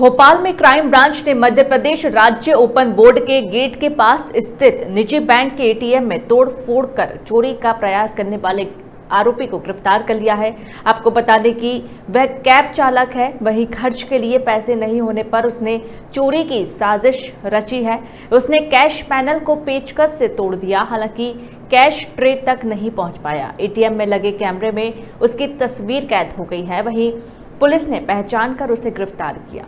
भोपाल में crime branch ने मध्य प्रदेश राज्य ओपन बोर्ड के गेट के पास स्थित निजी बैंक के एटीएम में तोड़ फोड़ कर चोरी का प्रयास करने वाले आरोपी को गिरफ़्तार कर लिया है। आपको बता दें कि वह कैब चालक है, वहीं खर्च के लिए पैसे नहीं होने पर उसने चोरी की साजिश रची है। उसने कैश पैनल को पेचकस से तोड़ दिया, हालाँकि कैश ट्रे तक नहीं पहुँच पाया। एटीएम में लगे कैमरे में उसकी तस्वीर कैद हो गई है, वहीं पुलिस ने पहचान कर उसे गिरफ़्तार किया।